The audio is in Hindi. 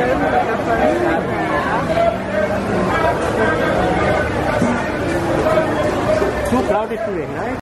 Too crowded today, right?